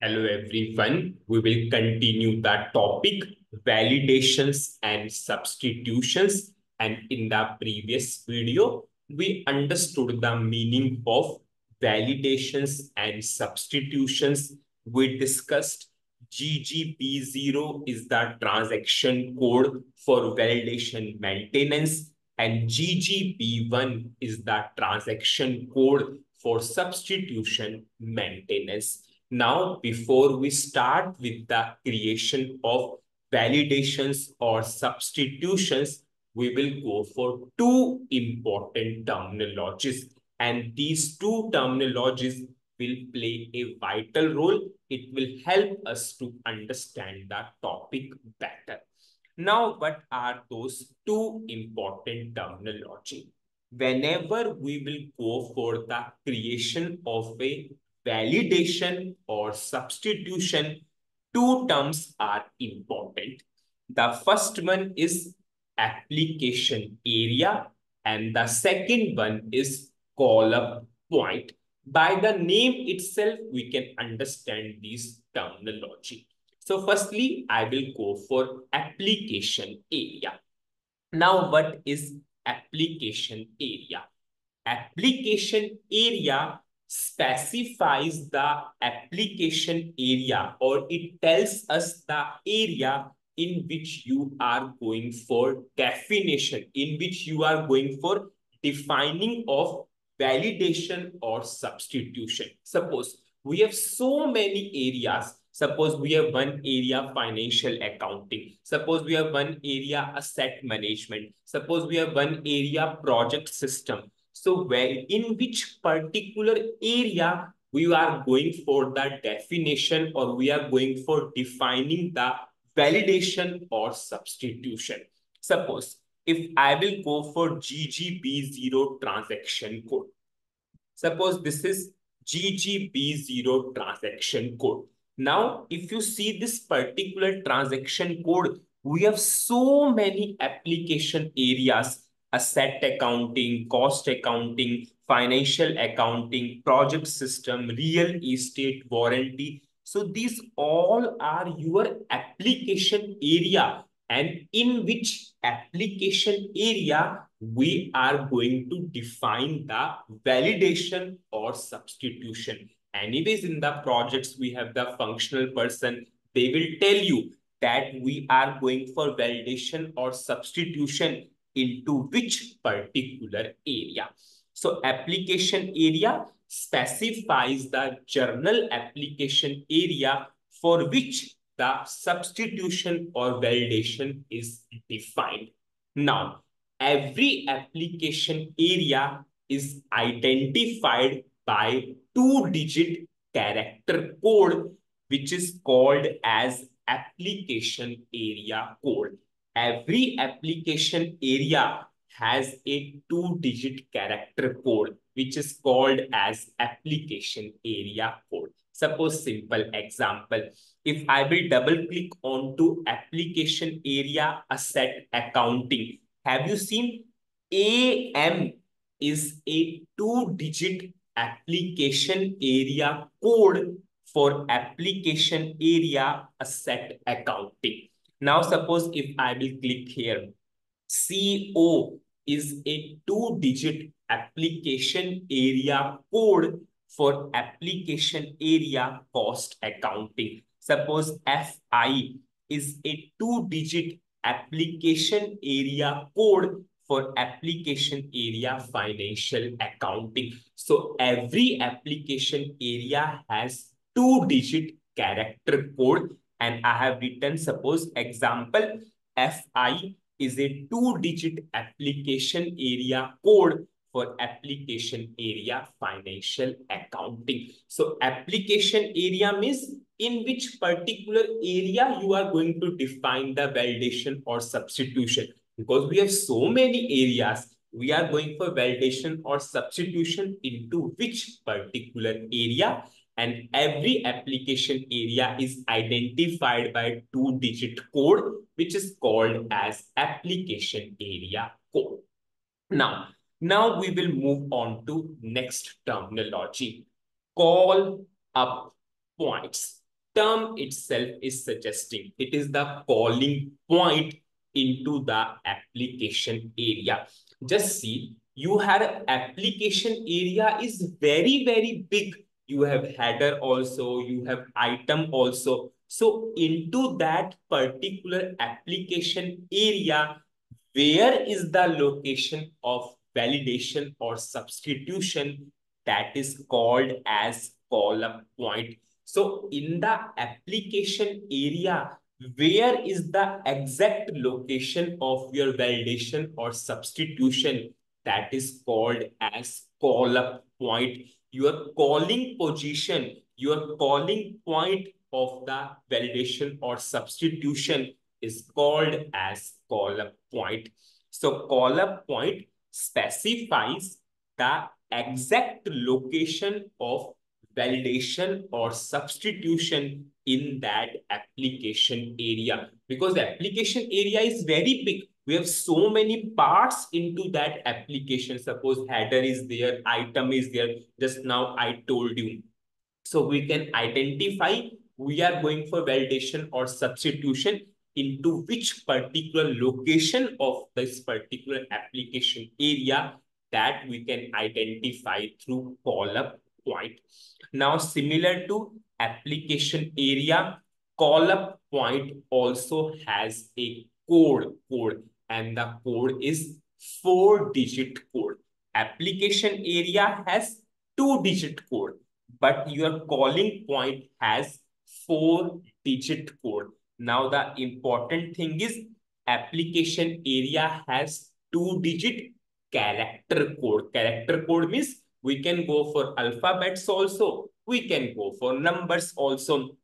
Hello everyone. We will continue the topic validations and substitutions. And in the previous video, we understood the meaning of validations and substitutions. We discussed GGB0 is the transaction code for validation maintenance and GGB1 is the transaction code for substitution maintenance. Now, before we start with the creation of validations or substitutions, we will go for two important terminologies. And these two terminologies will play a vital role. It will help us to understand the topic better. Now, what are those two important terminology? Whenever we will go for the creation of a validation or substitution, two terms are important. The first one is application area and the second one is call-up point. By the name itself, we can understand this terminology. So firstly, I will go for application area. Now, what is application area? Application area specifies the application area or it tells us the area in which you are going for definition, in which you are going for defining of validation or substitution. Suppose we have so many areas. Suppose we have one area financial accounting. Suppose we have one area asset management. Suppose we have one area project system. So where in which particular area we are going for the definition or we are going for defining the validation or substitution. Suppose if I will go for GGB0 transaction code. Suppose this is GGB0 transaction code. Now, if you see this particular transaction code, we have so many application areas asset accounting, cost accounting, financial accounting, project system, real estate warranty. So these all are your application area and in which application area we are going to define the validation or substitution. Anyways, in the projects, we have the functional person. They will tell you that we are going for validation or substitution into which particular area. So application area specifies the journal application area for which the substitution or validation is defined. Now, every application area is identified by two-digit character code, which is called as application area code every application area has a two-digit character code, which is called as application area code. Suppose simple example, if I will double click onto application area asset accounting, have you seen AM is a two-digit application area code for application area asset accounting. Now, suppose if I will click here, CO is a two-digit application area code for application area cost accounting. Suppose FI is a two-digit application area code for application area financial accounting. So every application area has two-digit character code and I have written suppose example FI is a two-digit application area code for application area financial accounting. So application area means in which particular area you are going to define the validation or substitution. Because we have so many areas, we are going for validation or substitution into which particular area and every application area is identified by two-digit code, which is called as application area code. Now, now we will move on to next terminology, call up points. term itself is suggesting. It is the calling point into the application area. Just see, you have application area is very, very big. You have header also, you have item also. So into that particular application area, where is the location of validation or substitution that is called as call-up point. So in the application area, where is the exact location of your validation or substitution that is called as call-up point. Your calling position, your calling point of the validation or substitution is called as call-up point. So call-up point specifies the exact location of validation or substitution in that application area. Because the application area is very big. We have so many parts into that application. Suppose header is there item is there. Just now i told you. So we can identify we are going for validation or substitution into which particular location of this particular application area that we can identify through call-up point. Now, similar to application area, call-up point also has a code, code, and the code is four-digit code. Application area has two-digit code, but your calling point has four-digit code. Now, the important thing is application area has two-digit character code. Character code means we can go for alphabets also. We can go for numbers also.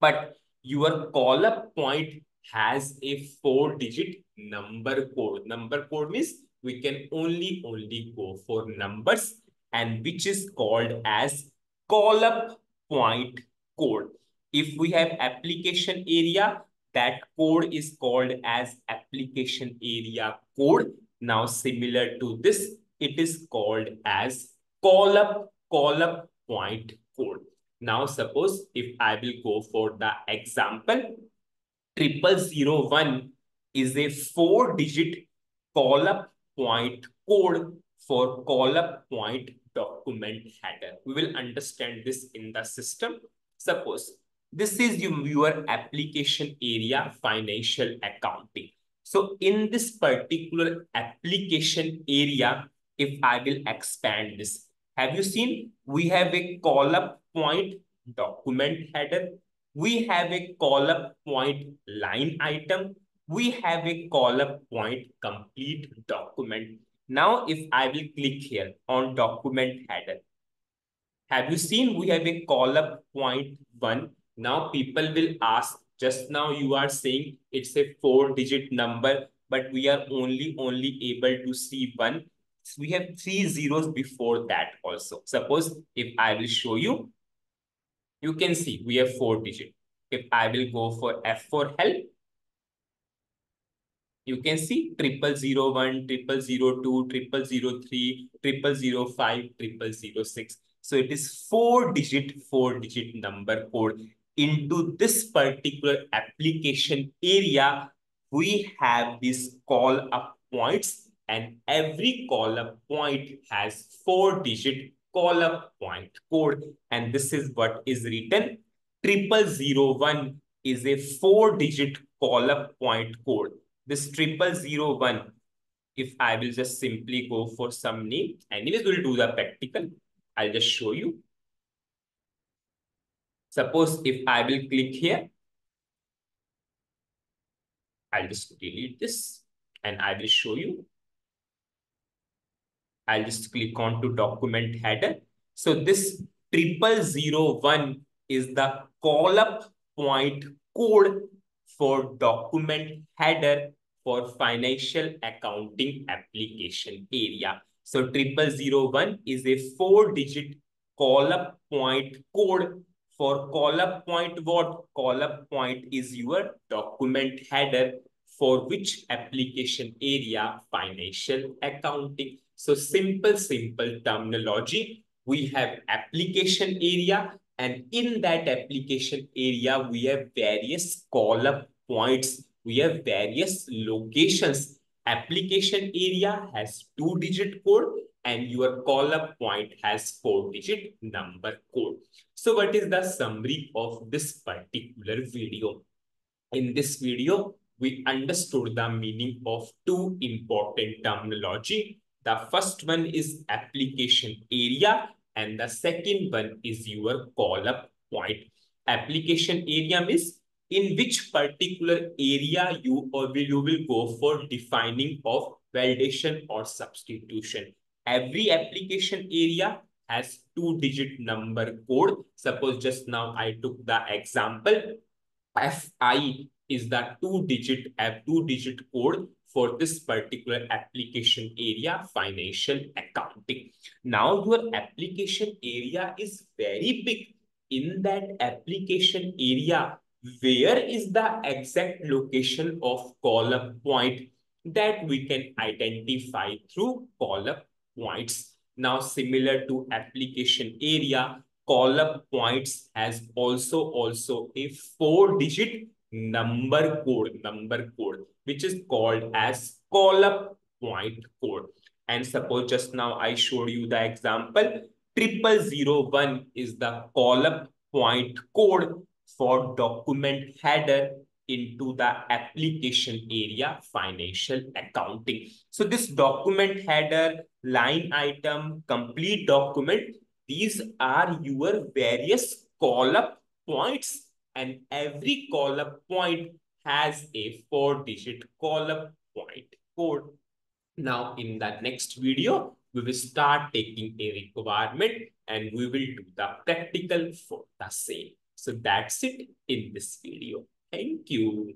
But your call-up point has a four-digit number code. Number code means we can only, only go for numbers and which is called as call-up point code. If we have application area, that code is called as application area code now, similar to this, it is called as call-up, call-up point code. Now, suppose if I will go for the example, triple zero one is a four-digit call-up point code for call-up point document header. We will understand this in the system. Suppose this is your application area financial accounting. So in this particular application area, if I will expand this, have you seen we have a call-up point document header. We have a call-up point line item. We have a call-up point complete document. Now, if I will click here on document header, have you seen we have a call-up point one? Now people will ask just now you are saying it's a four digit number, but we are only, only able to see one. We have three zeros before that also. Suppose if I will show you, you can see we have four digit. If I will go for F for help, you can see triple zero one, triple zero two, triple zero three, triple zero five, triple zero six. So it is four digit, four digit number code into this particular application area, we have this call up points and every up point has four digit up point code. And this is what is written. Triple zero one is a four digit up point code. This triple zero one, if I will just simply go for some name, anyways, we'll do the practical. I'll just show you. Suppose if I will click here, I'll just delete this and I will show you. I'll just click on to document header. So this triple zero one is the call up point code for document header for financial accounting application area. So triple zero one is a four digit call up point code for call-up point, what? Call-up point is your document header for which application area financial accounting. So simple, simple terminology. We have application area And in that application area, we have various call-up points. We have various locations. Application area has two-digit code and your call-up point has four-digit number code. So what is the summary of this particular video? In this video, we understood the meaning of two important terminology. The first one is application area and the second one is your call-up point. Application area means in which particular area you or will you will go for defining of validation or substitution. Every application area has two digit number code. Suppose just now I took the example FI is the two digit two digit code for this particular application area, financial accounting. Now your application area is very big. In that application area, where is the exact location of call-up point that we can identify through call-up points. Now, similar to application area, call-up points has also also a four-digit number code, number code, which is called as call-up point code. And suppose just now I showed you the example, triple zero one is the call-up point code for document header into the application area financial accounting. So this document header, line item, complete document, these are your various call-up points and every call-up point has a four-digit call-up point code. Now, in the next video, we will start taking a requirement and we will do the practical for the same. So that's it in this video. Thank you.